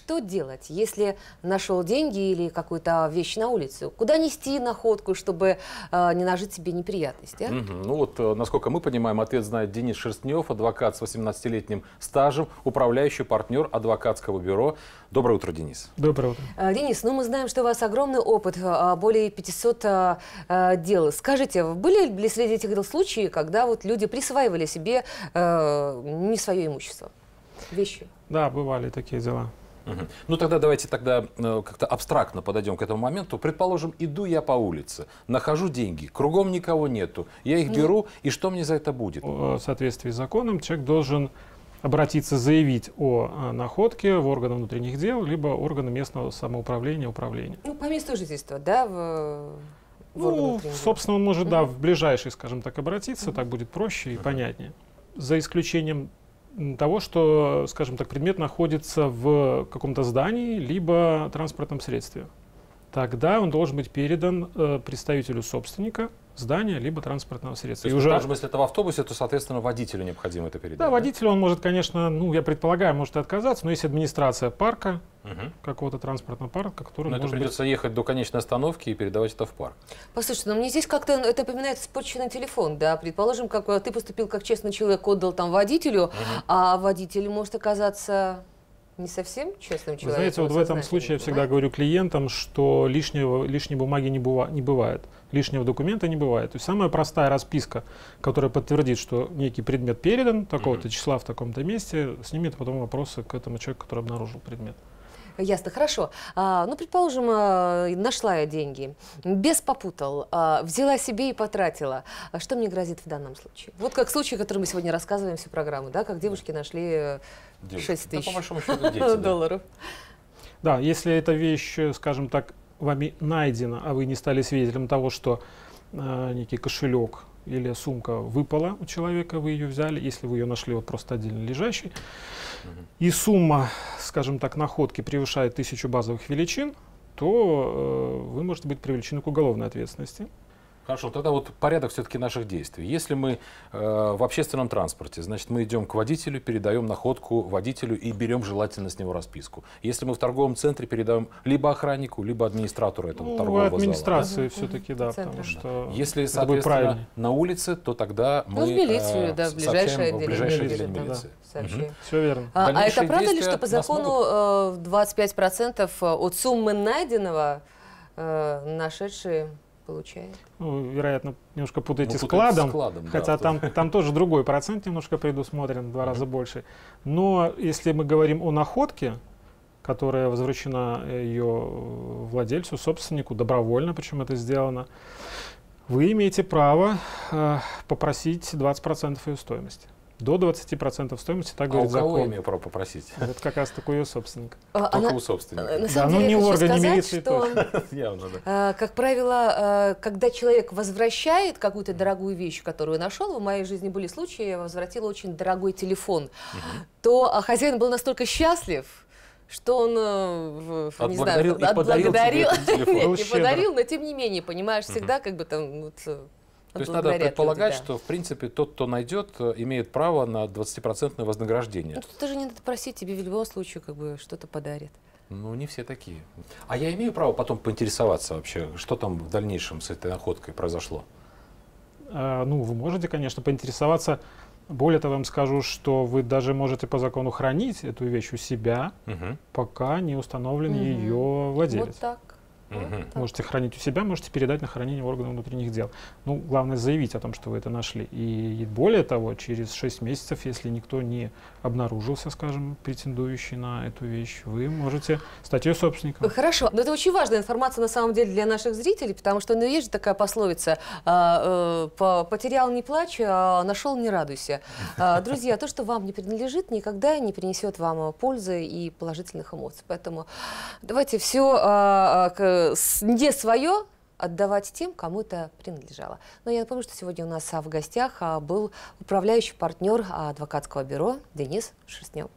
что делать, если нашел деньги или какую-то вещь на улице? Куда нести находку, чтобы э, не нажить себе неприятности? А? Угу. Ну вот, э, насколько мы понимаем, ответ знает Денис Шерстнев, адвокат с 18-летним стажем, управляющий партнер адвокатского бюро. Доброе утро, Денис. Доброе утро. Э, Денис, ну мы знаем, что у вас огромный опыт, э, более 500 э, э, дел. Скажите, были ли среди этих дел случаи, когда вот люди присваивали себе э, не свое имущество, вещи? Да, бывали такие дела. Угу. Ну тогда давайте тогда э, как-то абстрактно подойдем к этому моменту. Предположим, иду я по улице, нахожу деньги, кругом никого нету, я их беру, и что мне за это будет? В соответствии с законом человек должен обратиться, заявить о э, находке в органы внутренних дел, либо органы местного самоуправления, управления. Ну, по месту жительства, да, в, Ну, собственно, он может, Мгм. да, в ближайший, скажем так, обратиться, так будет проще и Мгм. понятнее. За исключением того, что, скажем так, предмет находится в каком-то здании, либо транспортном средстве. Тогда он должен быть передан э, представителю собственника здания, либо транспортного То средства. есть, И уже- даже если это в автобусе, то, соответственно, водителю необходимо это передать. Да, водителю он может, конечно, ну, я предполагаю, может и отказаться, но есть администрация парка, Мгм. какого-то транспортного парка, который Но это может быть... придется ехать до конечной остановки и передавать это в парк. Послушайте, ну мне здесь как-то это напоминает спорченный телефон, да, предположим, как э, ты поступил как честный человек, отдал там водителю, а водитель может оказаться не совсем честным Вы человеком. знаете, вот в этом случае я всегда говорю клиентам, что лишнего, лишней бумаги не, быва- не бывает, лишнего документа не бывает. То есть самая простая расписка, которая подтвердит, что некий предмет передан такого-то числа в таком-то месте, снимет потом вопросы к этому человеку, который обнаружил предмет. Ясно, хорошо. А, ну, предположим, а, нашла я деньги, без попутал, а, взяла себе и потратила. А что мне грозит в данном случае? Вот как случай, который мы сегодня рассказываем всю программу, да, как девушки нашли э, Девушки. 6 Да, тысяч по большому счету, дети, да. долларов. Да, если эта вещь, э, скажем так, вами найдена, а вы не стали свидетелем того, что э, некий кошелек или сумка выпала у человека, вы ее взяли, если вы ее нашли вот просто отдельно лежащей, Мгм. и сумма, скажем так, находки превышает тысячу базовых величин, то э, вы можете быть привлечены к уголовной ответственности. Хорошо, тогда вот порядок все-таки наших действий. Если мы э, в общественном транспорте, значит, мы идем к водителю, передаем находку водителю и берем желательно с него расписку. Если мы в торговом центре, передаем либо охраннику, либо администратору этого Ну, торгового зала. администрации все-таки, да, центра. потому что Если, это соответственно, правильнее. на улице, то тогда мы Ну, в милицию, э, да, в ближайшее в отделение ближайшее милиции, отделение да. милиции. Сообщаем. Все верно. А, а это правда ли, что по закону э, 25% от суммы найденного э, нашедший получает? Ну, вероятно, немножко путаете Ну, складом. складом, да, Хотя то- там, там тоже другой процент немножко предусмотрен, в два раза больше. Но если мы говорим о находке, которая возвращена э, ее владельцу, собственнику, добровольно, причем это сделано, вы имеете право э, попросить 20% ее стоимости. До 20% стоимости, так А у говорит кого я закон. имею право попросить? Вот как раз такой ее собственник. А, Только она- у собственника. э, На Да, самом ну, деле не я в хочу органе сказать, милиции что, Явно, да. э, как правило, э, когда человек возвращает какую-то дорогую вещь, которую нашел, в моей жизни были случаи, я возвратила очень дорогой телефон, то а, хозяин был настолько счастлив, что он, э, в- не знаю, Отблагодарил и подарил отблагодарил. тебе этот телефон. Нет, не подарил, но тем не менее, понимаешь, всегда как бы там вот, То есть надо предполагать, люди, да. что, в принципе, тот, кто найдет, э, имеет право на 20% вознаграждение. Ну, тут даже не надо просить, тебе в любом случае как бы что-то подарят. Ну, не все такие. А я имею право потом поинтересоваться вообще, что там в дальнейшем с этой находкой произошло? А, ну, вы можете, конечно, поинтересоваться. Более того, я вам скажу, что вы даже можете по закону хранить эту вещь у себя, Мгм. пока не установлен Мгм. ее Вот владелец. Вот так. Можете хранить у себя, можете передать на хранение в органы внутренних дел. Ну, главное заявить о том, что вы это нашли. И более того, через 6 месяцев, если никто не обнаружился, скажем, претендующий на эту вещь, вы можете стать ее собственником. Хорошо, но это очень важная информация на самом деле для наших зрителей, потому что ну, есть же такая пословица а, э, по- «потерял не плачь, а нашел не радуйся». А, Друзья, то, что вам не принадлежит, никогда не принесет вам а, пользы и положительных эмоций. Поэтому давайте все не свое отдавать тем, кому это принадлежало. Но я напомню, что сегодня у нас а, в гостях а, был управляющий партнер а, адвокатского бюро Денис Шерстнев.